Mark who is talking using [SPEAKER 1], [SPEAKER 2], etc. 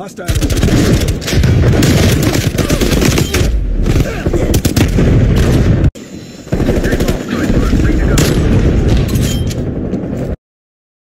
[SPEAKER 1] Hostile.